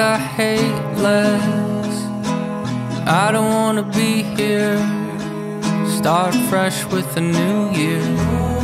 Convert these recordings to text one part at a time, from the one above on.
I hate less. I don't wanna be here. Start fresh with a new year.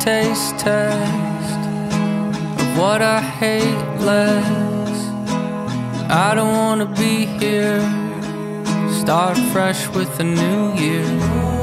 taste test of what I hate less. I don't wanna be here. Start fresh with a new year.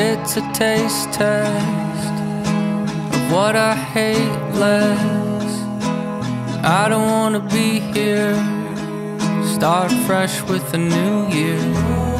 It's a taste test of what I hate less. I don't wanna be here. Start fresh with a new year.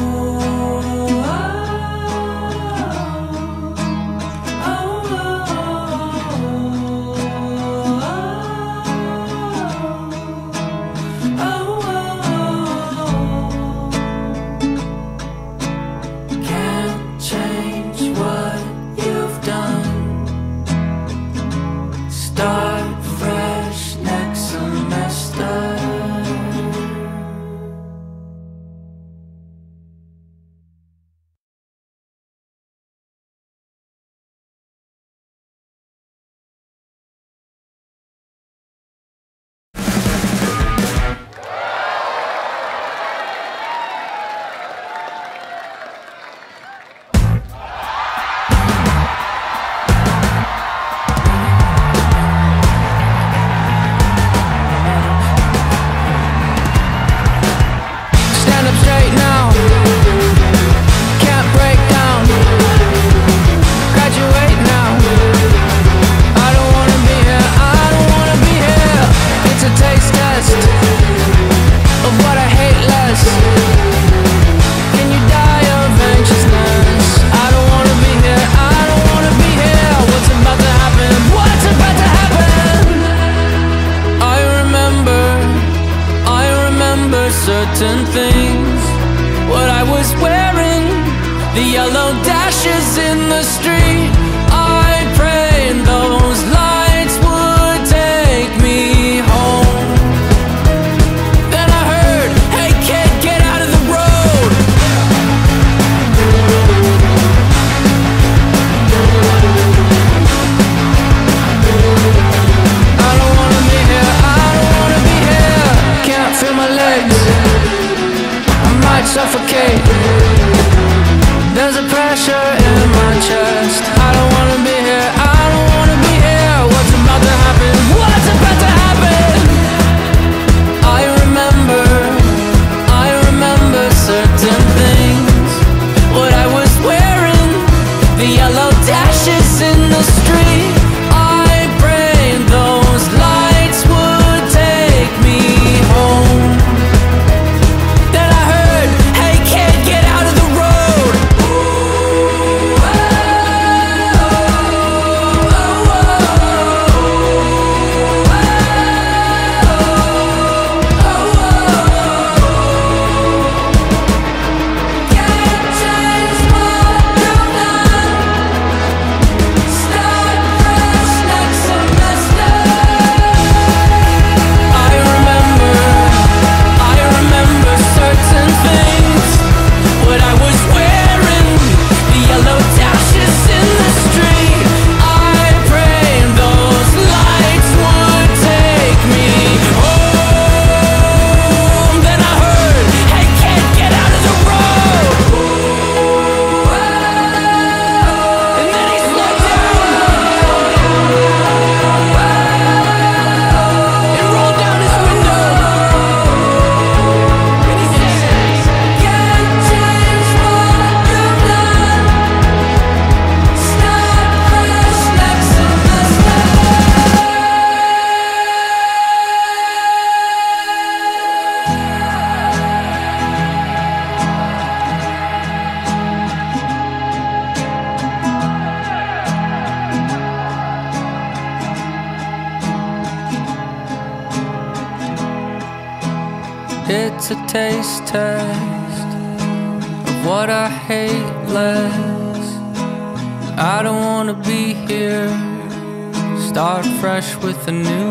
With a new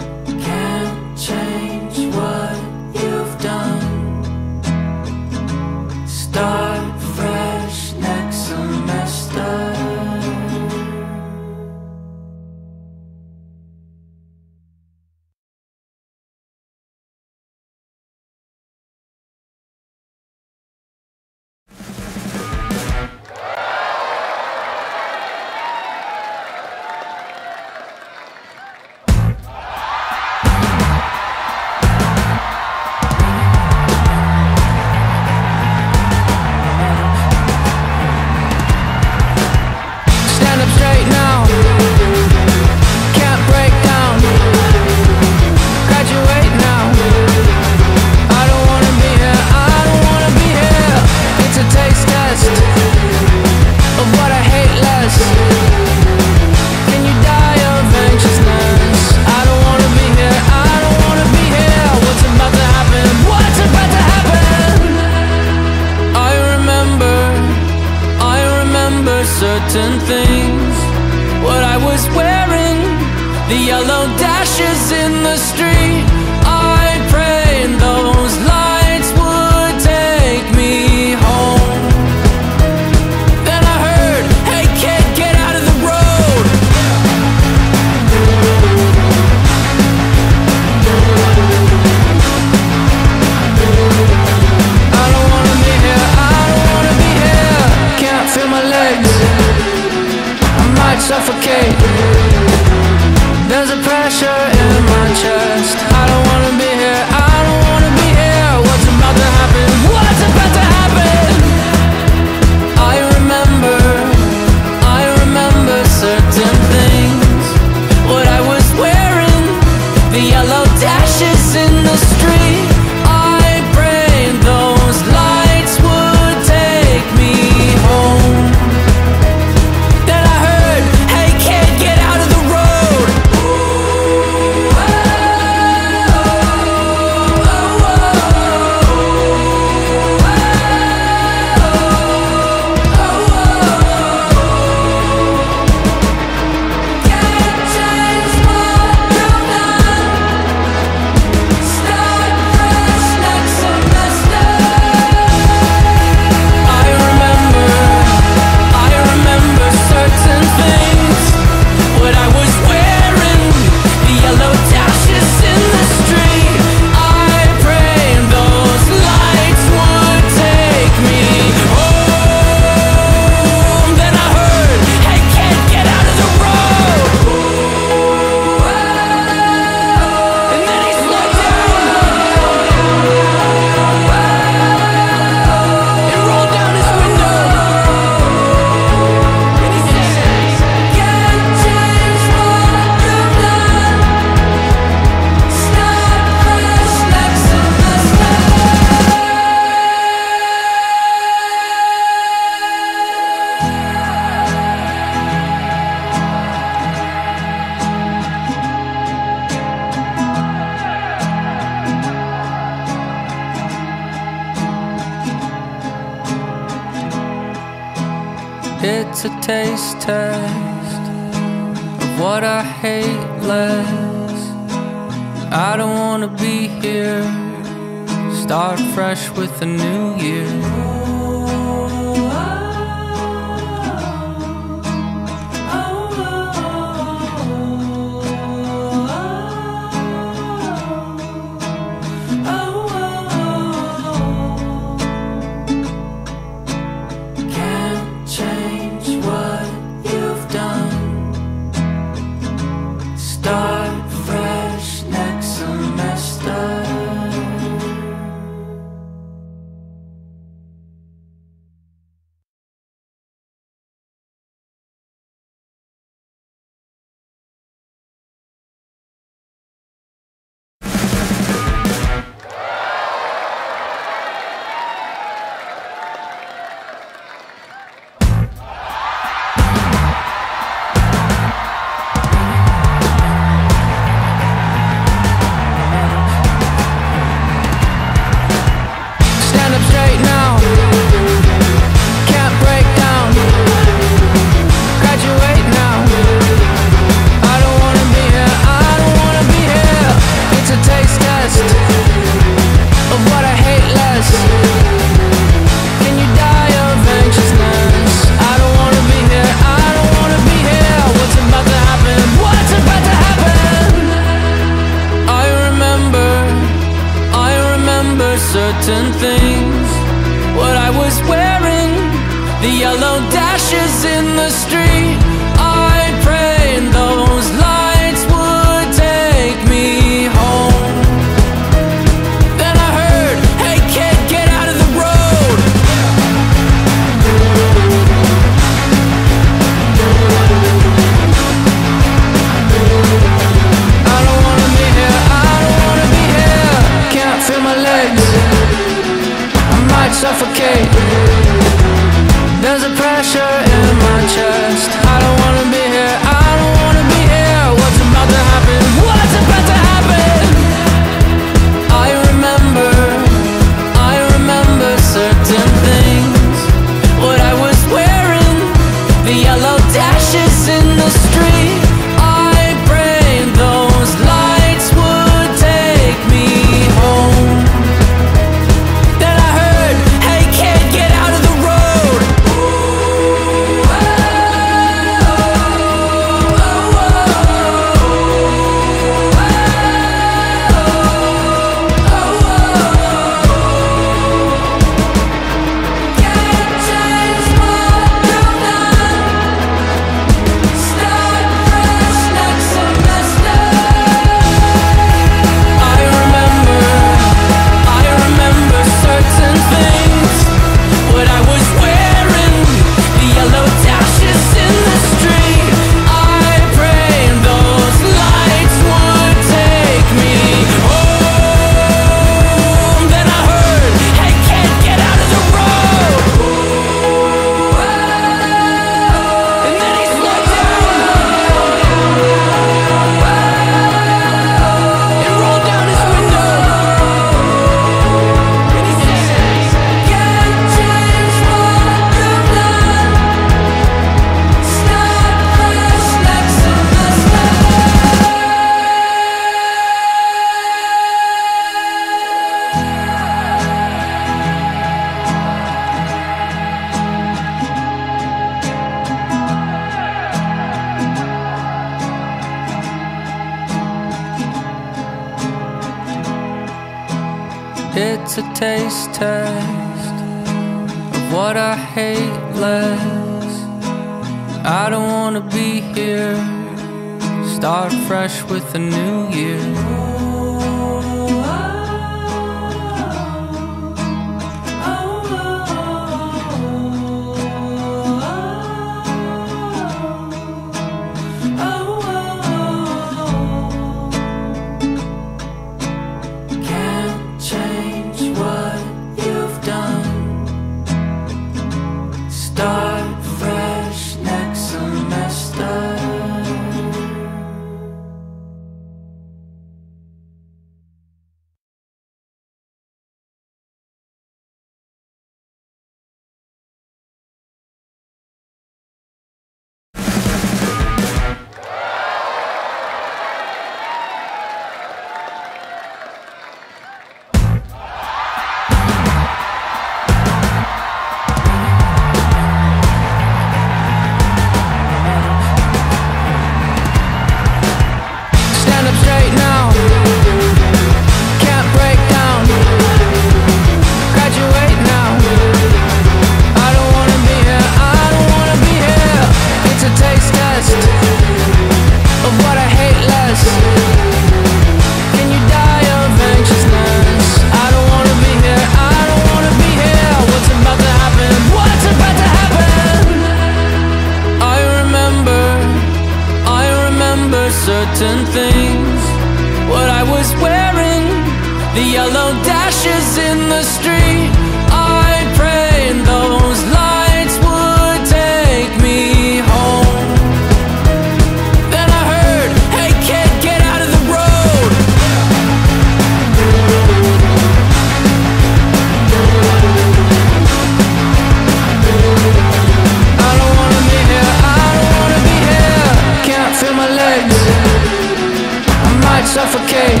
might suffocate.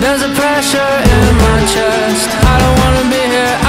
There's a pressure in my chest. I don't wanna be here.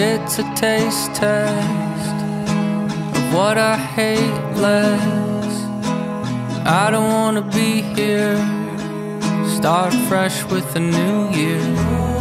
It's a taste test of what I hate less. I don't wanna be here. Start fresh with a new year.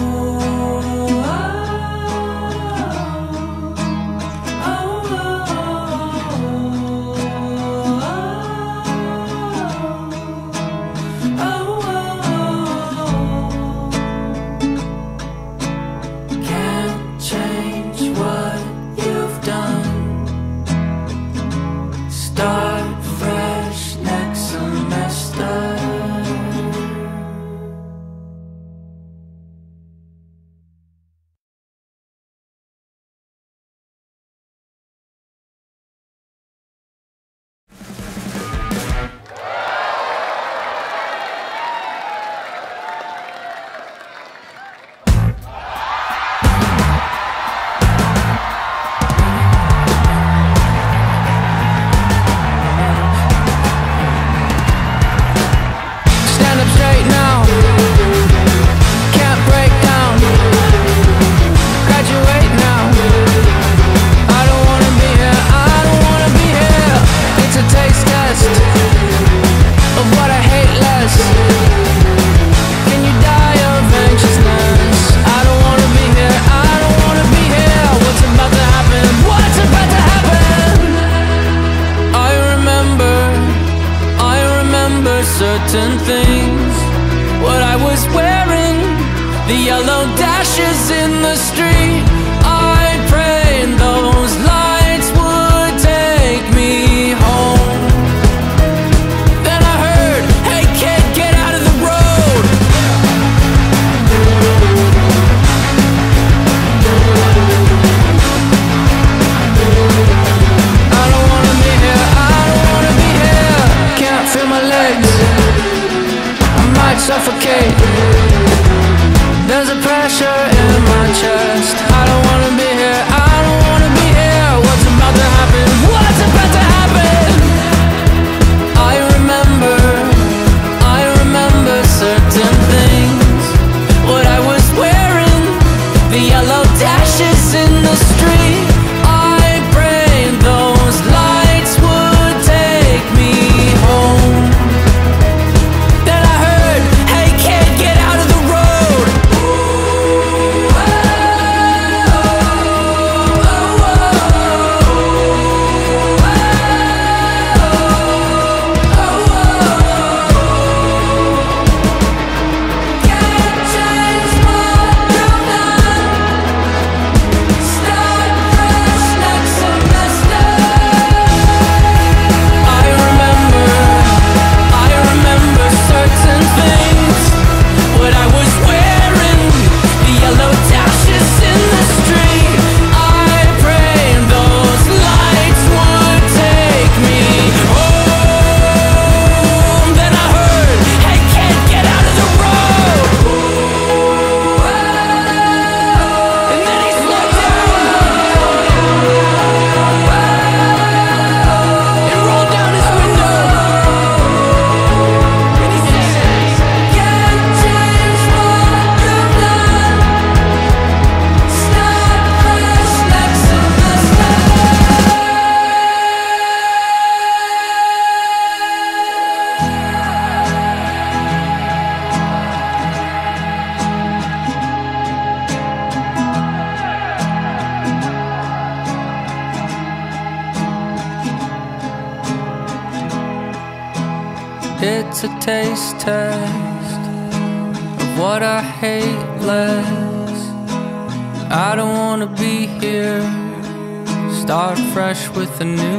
A new